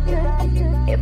good.